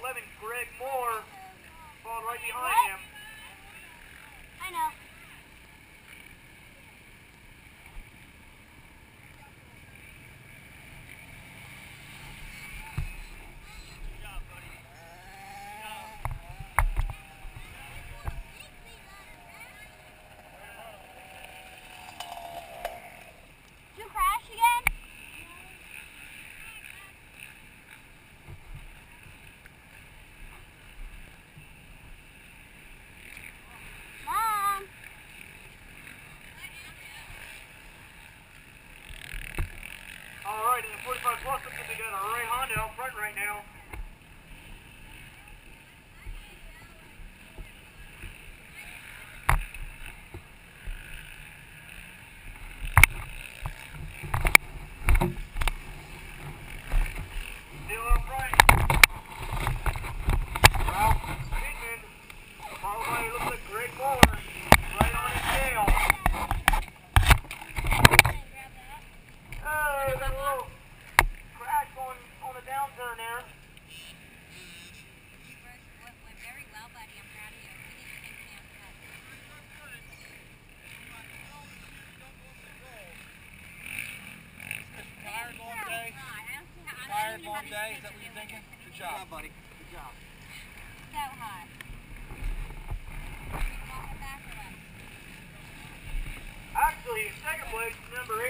11, Greg Moore, falling right behind what? him. I know. 45 plus, looks they got a Ray Honda out front right now. Even know how long these day? Is that what you're doing thinking? this. Good job, buddy. Good job. So hot. We walk it back with us. Actually, second place, number 86.